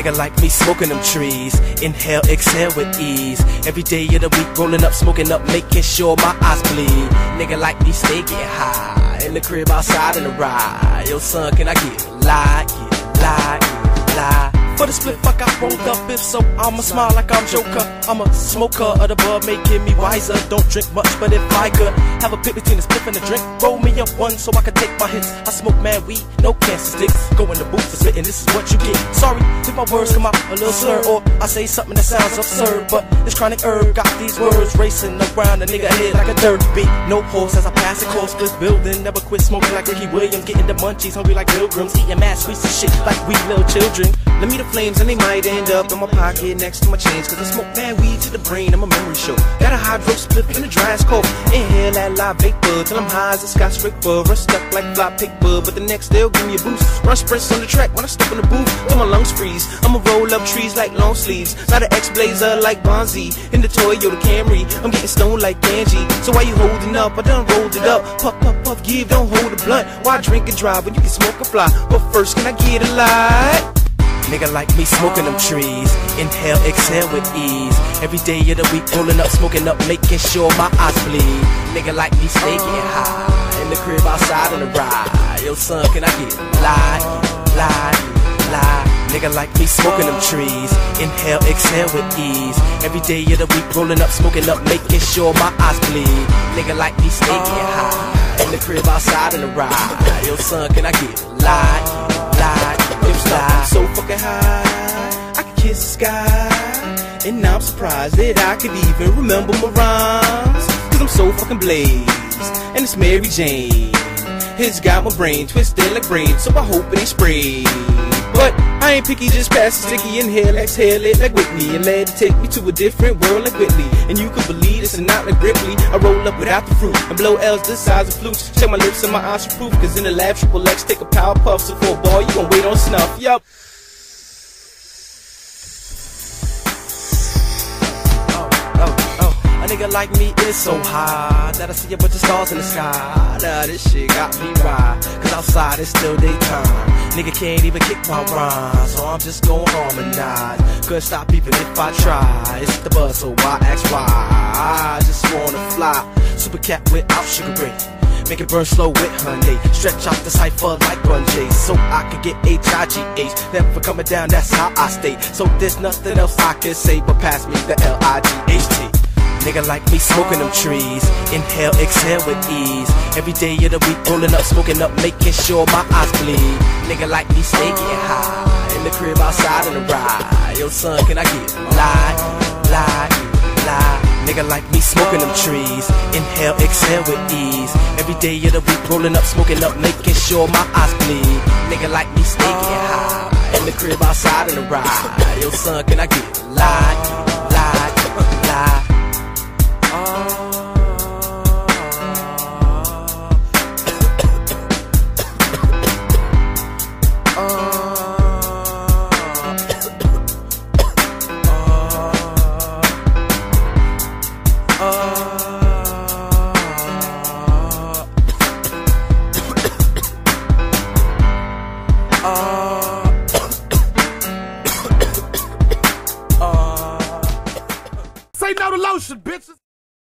nigga. Like me smoking them trees. Inhale, exhale with ease. Every day of the week, rolling up, smoking up, making sure my eyes bleed. Nigga like me stay getting high. In the crib outside in the ride. Yo, son, can I get lie? Get lie, get lie. For the split fuck, I rolled up. If so, I'ma smile like I'm Joker. I'm a smoker of the bud, making me wiser. Don't drink much, but if I could have a pick between a split and a drink, roll me up one so I can take my hits. I smoke mad weed, no cancer sticks. Go in the booth for spitting, this is what you get. Sorry if my words come out a little slur, or I say something that sounds absurd. But this chronic herb got these words racing around a nigga head like a dirt beat. No horse as I pass course, this building. Never quit smoking like Ricky Williams, getting the munchies, hungry like pilgrims, eating mad sweets and shit like we little children. Let me the flames and they might end up in my pocket next to my chains. Cause I smoke mad weed to the brain, I'm a memory show. Got a hydro split in the dry as cold. Inhale that live vapor till I'm high as a Stripper. Run stuck like fly paper, but the next they'll give me a boost. Run sprints on the track when I step in the booth till my lungs freeze. I'ma roll up trees like long sleeves. Not an X-Blazer like Bonzi. In the Toyota Camry, I'm getting stoned like Angie. So why you holding up? I done rolled it up. Puff, puff, puff, give, don't hold a blunt. Why drink and drive when you can smoke and fly? But first, can I get a light? Nigga like me smoking them trees. Inhale, exhale with ease. Every day of the week, rolling up, smoking up, making sure my eyes bleed. Nigga like me stay getting high. In the crib outside in the ride. Yo, son, can I get lie, lie, lie? Nigga like me smoking them trees. Inhale, exhale with ease. Every day of the week, rolling up, smoking up, making sure my eyes bleed. Nigga like me stay getting high. In the crib outside in the ride. Yo, son, can I get lie, lie, I'm so fucking high, I can kiss the sky. And now I'm surprised that I could even remember my rhymes. Cause I'm so fucking blazed, and it's Mary Jane. It's got my brain twisted like brain, so I hope it ain't sprayed. But I ain't picky, just pass the sticky, inhale, exhale it like Whitney, and let it take me to a different world like Whitney. And you can believe this and not like Ripley. I roll up without the fruit and blow L's the size of flutes. Check my lips and my eyes are proof, cause in the lab, triple X, take a power puff, so for a ball, you gon' wait on snuff. Yup. Oh, oh, oh. A nigga like me is so high that I see a bunch of stars in the sky. Nah, this shit got me right. Cause outside it's still daytime. Nigga can't even kick my rhyme, so I'm just gon' harmonize. Couldn't stop even if I try. It's the buzz, so why ask why? I just wanna fly. Super cat without sugar ray. Make it burn slow with honey. Stretch out the cipher like bungee. So I can get H-I-G-H. Never coming down, that's how I stay. So there's nothing else I can say but pass me the L-I-G-H-T. Nigga like me smoking them trees. Inhale, exhale with ease. Every day of the week, rolling up, smoking up, making sure my eyes bleed. Nigga like me stay getting high. In the crib outside in the ride. Yo, son, can I get lie, lie, lie? Nigga like me smoking them trees. Inhale, exhale with ease. Every day of the week, rolling up, smoking up, making sure my eyes bleed. Nigga like me stay getting high. In the crib outside in the ride. Yo, son, can I get lie, Say no to lotion, bitches.